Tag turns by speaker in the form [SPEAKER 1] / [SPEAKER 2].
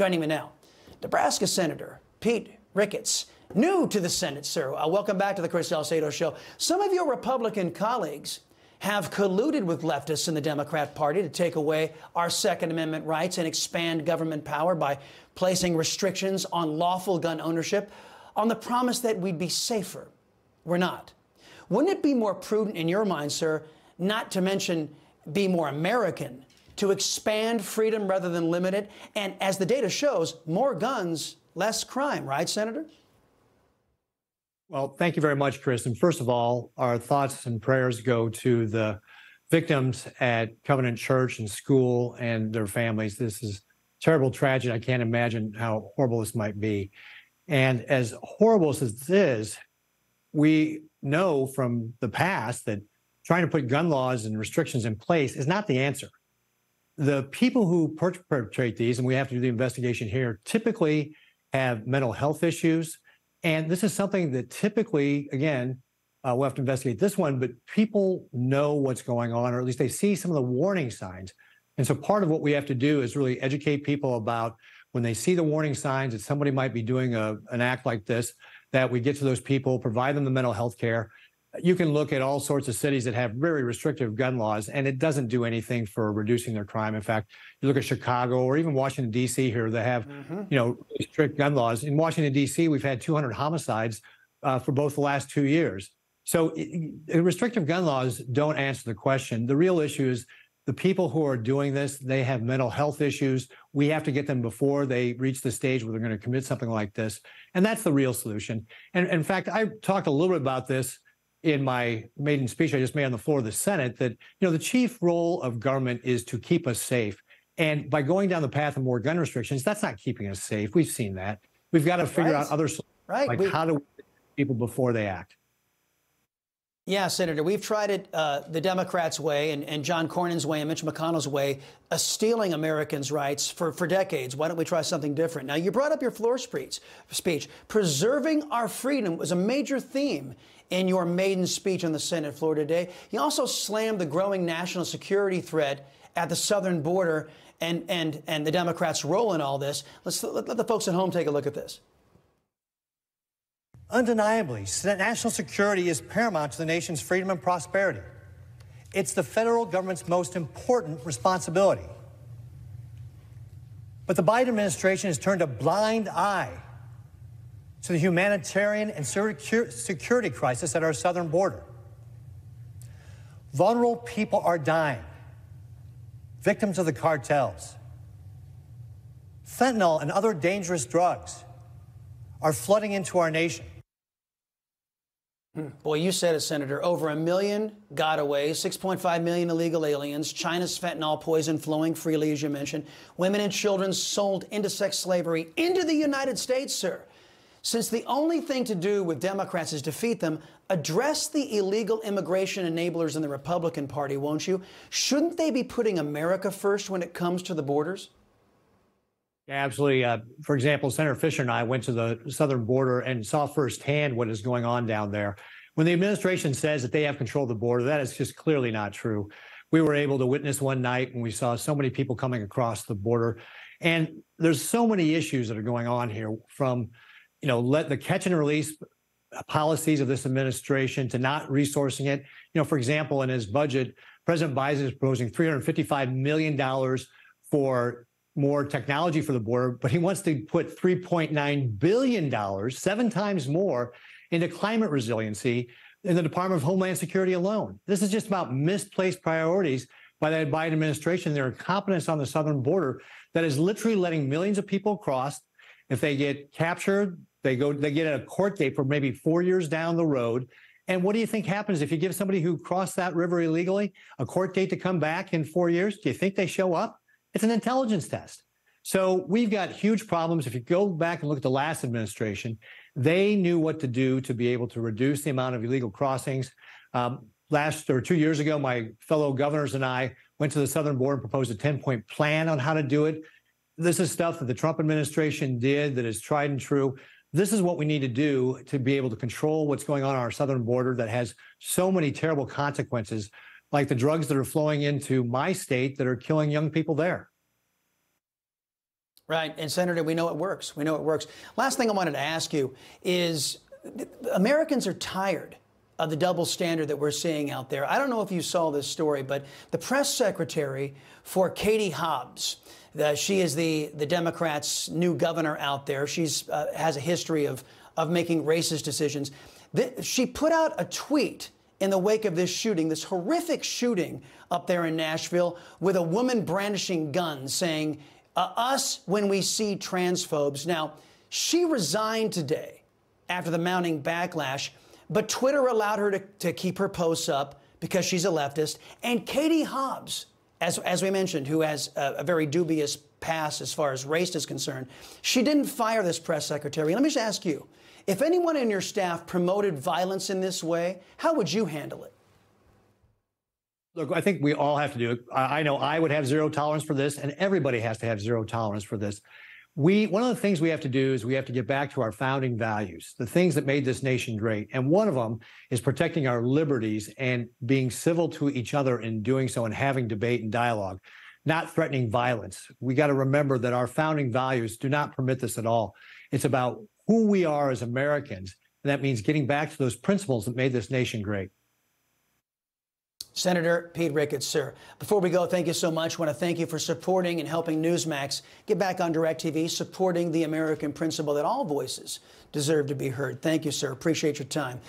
[SPEAKER 1] Joining me now, Nebraska Senator Pete Ricketts, new to the Senate, sir. Uh, welcome back to the Chris Salcedo Show. Some of your Republican colleagues have colluded with leftists in the Democrat Party to take away our Second Amendment rights and expand government power by placing restrictions on lawful gun ownership on the promise that we'd be safer. We're not. Wouldn't it be more prudent in your mind, sir, not to mention be more American, to expand freedom rather than limit it? And as the data shows, more guns, less crime, right, Senator?
[SPEAKER 2] Well, thank you very much, Chris. And first of all, our thoughts and prayers go to the victims at Covenant Church and school and their families. This is terrible tragedy. I can't imagine how horrible this might be. And as horrible as this is, we know from the past that trying to put gun laws and restrictions in place is not the answer. The people who perpetrate these, and we have to do the investigation here, typically have mental health issues and this is something that typically, again, uh, we'll have to investigate this one, but people know what's going on, or at least they see some of the warning signs. And so part of what we have to do is really educate people about when they see the warning signs that somebody might be doing a, an act like this, that we get to those people, provide them the mental health care, you can look at all sorts of cities that have very restrictive gun laws, and it doesn't do anything for reducing their crime. In fact, you look at Chicago or even Washington D.C. here, they have mm-hmm. you know strict gun laws. In Washington D.C., we've had 200 homicides uh, for both the last two years. So it, restrictive gun laws don't answer the question. The real issue is the people who are doing this. They have mental health issues. We have to get them before they reach the stage where they're going to commit something like this, and that's the real solution. And in fact, I talked a little bit about this in my maiden speech I just made on the floor of the Senate that you know the chief role of government is to keep us safe. And by going down the path of more gun restrictions, that's not keeping us safe. We've seen that. We've got to figure right. out other right. like we, how do we people before they act.
[SPEAKER 1] Yeah, Senator, we've tried it uh, the Democrats' way and, and, John Cornyn's way and Mitch McConnell's way, uh, stealing Americans' rights for, for decades. Why don't we try something different? Now, you brought up your floor speech. speech. Preserving our freedom was a major theme in your maiden speech on the Senate floor today. You also slammed the growing national security threat at the southern border and, and, and the Democrats' role in all this. Let's let, let the folks at home take a look at this.
[SPEAKER 3] Undeniably, national security is paramount to the nation's freedom and prosperity. It's the federal government's most important responsibility. But the Biden administration has turned a blind eye to the humanitarian and security crisis at our southern border. Vulnerable people are dying, victims of the cartels. Fentanyl and other dangerous drugs are flooding into our nation.
[SPEAKER 1] Boy, you said it, Senator. Over a million gotaways, 6.5 million illegal aliens, China's fentanyl poison flowing freely, as you mentioned, women and children sold into sex slavery into the United States, sir. Since the only thing to do with Democrats is defeat them, address the illegal immigration enablers in the Republican Party, won't you? Shouldn't they be putting America first when it comes to the borders?
[SPEAKER 2] Absolutely. Uh, for example, Senator Fischer and I went to the southern border and saw firsthand what is going on down there. When the administration says that they have control of the border, that is just clearly not true. We were able to witness one night when we saw so many people coming across the border. And there's so many issues that are going on here from you know, let the catch and release policies of this administration to not resourcing it. You know, for example, in his budget, President Biden is proposing $355 million for more technology for the border, but he wants to put $3.9 billion, seven times more, into climate resiliency in the Department of Homeland Security alone. This is just about misplaced priorities by the Biden administration, their incompetence on the southern border that is literally letting millions of people cross. If they get captured, they go, they get a court date for maybe four years down the road. And what do you think happens if you give somebody who crossed that river illegally a court date to come back in four years? Do you think they show up? It's an intelligence test. So we've got huge problems. If you go back and look at the last administration, they knew what to do to be able to reduce the amount of illegal crossings. Um, last or two years ago, my fellow governors and I went to the southern border and proposed a 10 point plan on how to do it. This is stuff that the Trump administration did that is tried and true this is what we need to do to be able to control what's going on on our southern border that has so many terrible consequences, like the drugs that are flowing into my state that are killing young people there.
[SPEAKER 1] Right. And Senator, we know it works. We know it works. Last thing I wanted to ask you is Americans are tired of the double standard that we're seeing out there. I don't know if you saw this story, but the press secretary for Katie Hobbs, the, she is the, the Democrats' new governor out there. She's uh, has a history of, of making racist decisions. The, she put out a tweet in the wake of this shooting, this horrific shooting up there in Nashville, with a woman brandishing guns saying, uh, Us when we see transphobes. Now, she resigned today after the mounting backlash, but Twitter allowed her to, to keep her posts up because she's a leftist. And Katie Hobbs, as, as we mentioned, who has a, a very dubious past as far as race is concerned, she didn't fire this press secretary. Let me just ask you if anyone in your staff promoted violence in this way, how would you handle it?
[SPEAKER 2] Look, I think we all have to do it. I know I would have zero tolerance for this, and everybody has to have zero tolerance for this. We one of the things we have to do is we have to get back to our founding values, the things that made this nation great. And one of them is protecting our liberties and being civil to each other in doing so and having debate and dialogue, not threatening violence. We got to remember that our founding values do not permit this at all. It's about who we are as Americans. And that means getting back to those principles that made this nation great.
[SPEAKER 1] Senator Pete Ricketts, sir. Before we go, thank you so much. I want to thank you for supporting and helping Newsmax get back on DirecTV, supporting the American principle that all voices deserve to be heard. Thank you, sir. Appreciate your time.